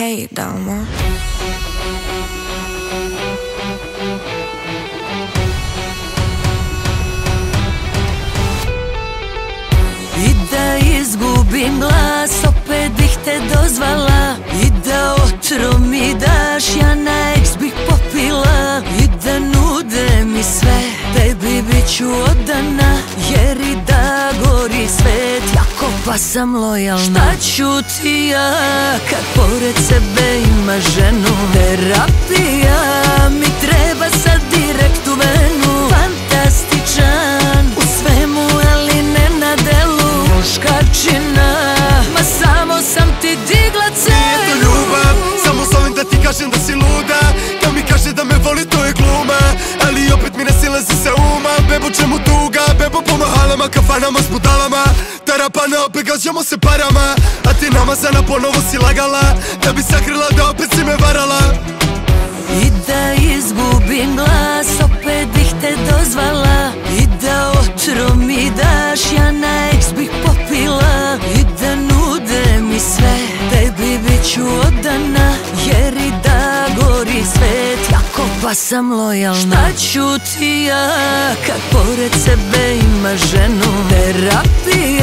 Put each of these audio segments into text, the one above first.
ne idemo I da izgubim glas, opet bih te dozvala. I da otro mi daš, ja na eks bih popila. I da nude mi sve, tebi bit ću odana Jer i da gori svet, jako pa sam lojalna. Šta ću ti ja, kad Kafanama s budalama Tarapana opet gađamo se parama. A ti namazana ponovo si lagala Da bi sakrila da opet si me varala. I da izgubim glas, opet bih te dozvala. I da otro mi daš, ja na eks bih popila. I da nude mi sve, tebi bit ću pa sam lojalna. Šta ću ti ja, kad pored sebe ima ženu? Terapija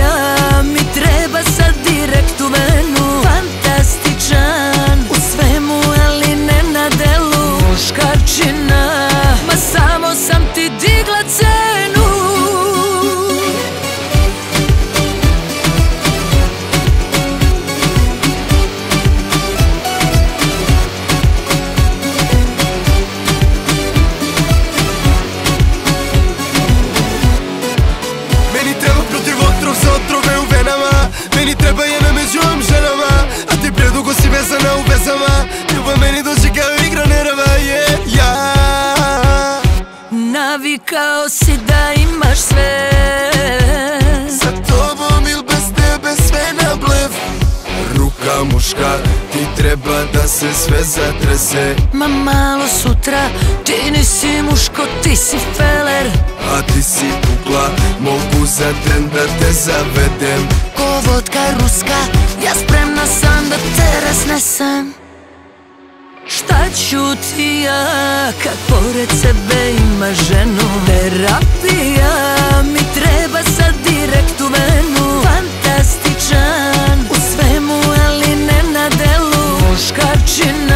Meni treba jedna među ovim ženama A ti predugo si vezana u vezama. Ljubav meni dođe kao igra nerava yeah, ja Navikao si da imaš sve. Sa tobom il bez tebe sve na blef. Ruka muška, ti treba da se sve zatrese. Ma malo sutra, ti nisi muško, ti si feler. A ti si kukla, mogu za tren da te zavedem vodka ruska Ja spremna sam da te raznesem. Šta ću ti ja kad pored sebe ima ženu? Terapija mi treba sad direkt u venu Fantastičan u svemu ali ne na delu. Muškačina